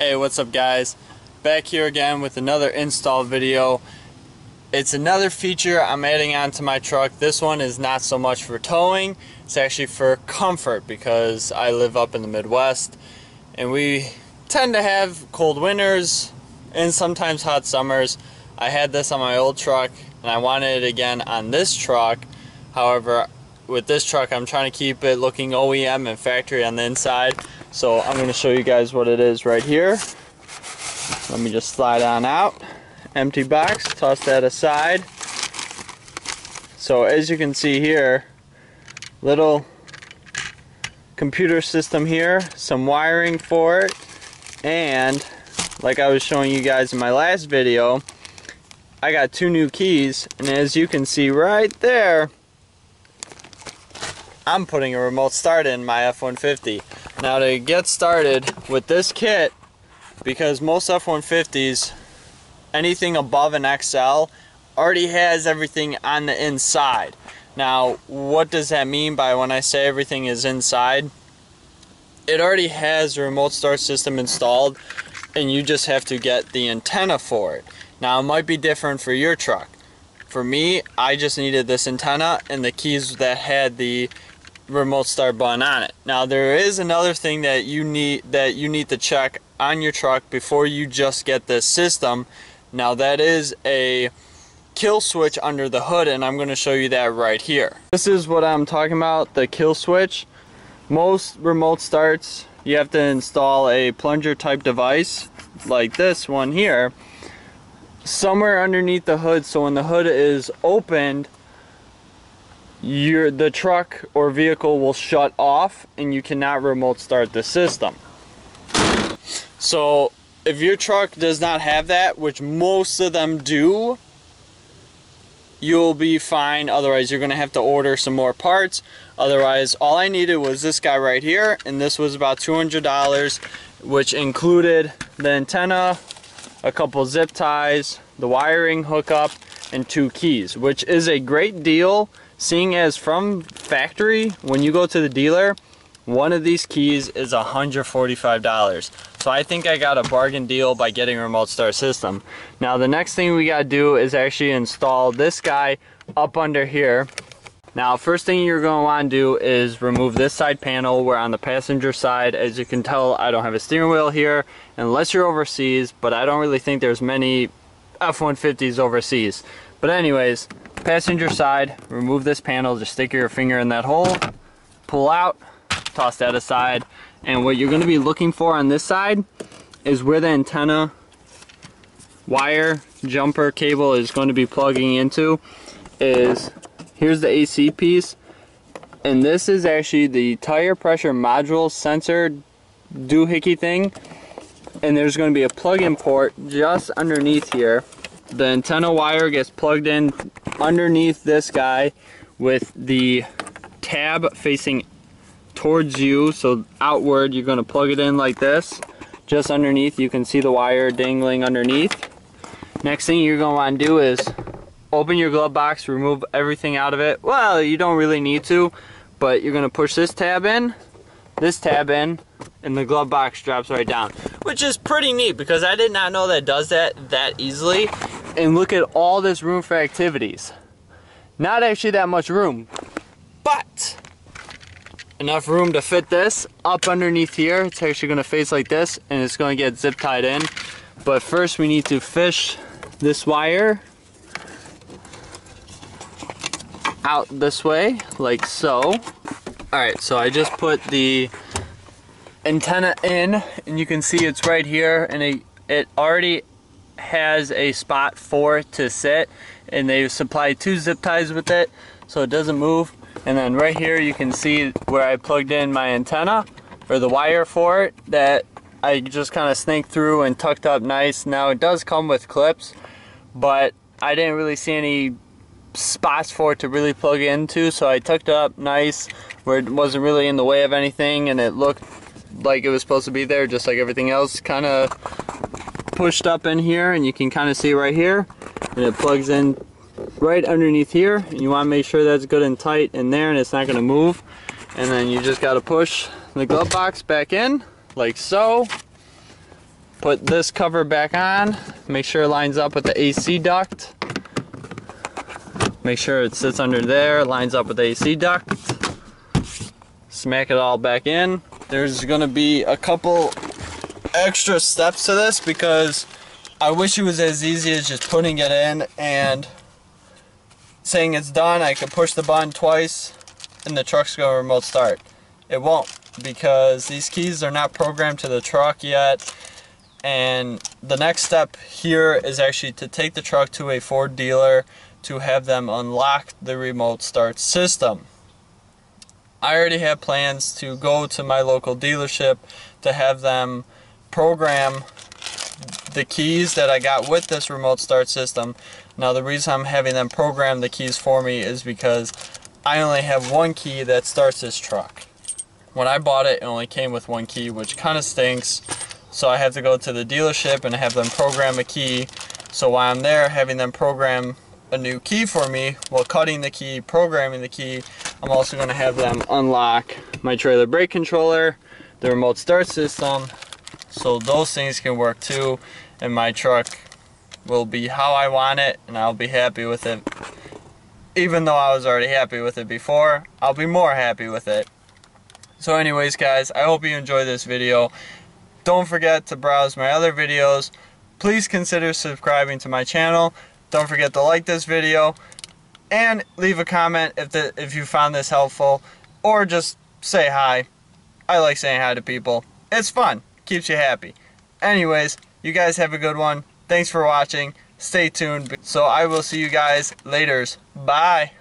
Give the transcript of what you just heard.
Hey, what's up guys? Back here again with another install video. It's another feature I'm adding onto my truck. This one is not so much for towing, it's actually for comfort because I live up in the Midwest and we tend to have cold winters and sometimes hot summers. I had this on my old truck and I wanted it again on this truck. However, with this truck I'm trying to keep it looking OEM and factory on the inside so I'm going to show you guys what it is right here. Let me just slide on out. Empty box, toss that aside. So as you can see here, little computer system here, some wiring for it, and like I was showing you guys in my last video, I got two new keys, and as you can see right there, I'm putting a remote start in my F-150. Now to get started with this kit, because most F-150s, anything above an XL, already has everything on the inside. Now, what does that mean by when I say everything is inside? It already has a remote start system installed, and you just have to get the antenna for it. Now, it might be different for your truck. For me, I just needed this antenna and the keys that had the remote start button on it. Now there is another thing that you need that you need to check on your truck before you just get this system. Now that is a kill switch under the hood and I'm going to show you that right here. This is what I'm talking about, the kill switch. Most remote starts you have to install a plunger type device like this one here somewhere underneath the hood so when the hood is opened your the truck or vehicle will shut off and you cannot remote start the system. So if your truck does not have that, which most of them do, you'll be fine. Otherwise, you're going to have to order some more parts. Otherwise, all I needed was this guy right here, and this was about $200, which included the antenna, a couple zip ties, the wiring hookup, and two keys, which is a great deal seeing as from factory, when you go to the dealer, one of these keys is $145. So I think I got a bargain deal by getting a remote start system. Now the next thing we gotta do is actually install this guy up under here. Now first thing you're want to do is remove this side panel where on the passenger side as you can tell I don't have a steering wheel here unless you're overseas but I don't really think there's many F-150s overseas. But anyways, passenger side, remove this panel, just stick your finger in that hole, pull out, toss that aside. And what you're gonna be looking for on this side is where the antenna wire jumper cable is going to be plugging into is here's the AC piece and this is actually the tire pressure module sensor doohickey thing and there's going to be a plug-in port just underneath here. The antenna wire gets plugged in underneath this guy with the tab facing towards you. So outward you're going to plug it in like this. Just underneath you can see the wire dangling underneath. Next thing you're going to want to do is open your glove box remove everything out of it. Well you don't really need to but you're going to push this tab in this tab in and the glove box drops right down which is pretty neat because I did not know that does that that easily and look at all this room for activities. Not actually that much room, but enough room to fit this up underneath here. It's actually gonna face like this and it's gonna get zip tied in. But first we need to fish this wire out this way, like so. All right, so I just put the antenna in and you can see it's right here and it, it already has a spot for it to sit and they supply two zip ties with it so it doesn't move. And then right here you can see where I plugged in my antenna or the wire for it that I just kind of snaked through and tucked up nice. Now it does come with clips but I didn't really see any spots for it to really plug into so I tucked it up nice where it wasn't really in the way of anything and it looked like it was supposed to be there just like everything else kind of pushed up in here and you can kind of see right here and it plugs in right underneath here and you want to make sure that's good and tight in there and it's not going to move. And then you just got to push the glove box back in like so. Put this cover back on make sure it lines up with the AC duct. Make sure it sits under there lines up with the AC duct. Smack it all back in there's gonna be a couple extra steps to this because I wish it was as easy as just putting it in and saying it's done I could push the button twice and the truck's gonna remote start it won't because these keys are not programmed to the truck yet and the next step here is actually to take the truck to a Ford dealer to have them unlock the remote start system. I already have plans to go to my local dealership to have them program the keys that I got with this remote start system. Now the reason I'm having them program the keys for me is because I only have one key that starts this truck. When I bought it, it only came with one key, which kind of stinks. So I have to go to the dealership and have them program a key. So while I'm there, having them program a new key for me, while cutting the key, programming the key, I'm also going to have them unlock my trailer brake controller, the remote start system, so those things can work too, and my truck will be how I want it, and I'll be happy with it. Even though I was already happy with it before, I'll be more happy with it. So anyways guys, I hope you enjoyed this video. Don't forget to browse my other videos. Please consider subscribing to my channel. Don't forget to like this video and leave a comment if the, if you found this helpful or just say hi. I like saying hi to people. It's fun. Keeps you happy. Anyways, you guys have a good one. Thanks for watching. Stay tuned. So I will see you guys laters. Bye.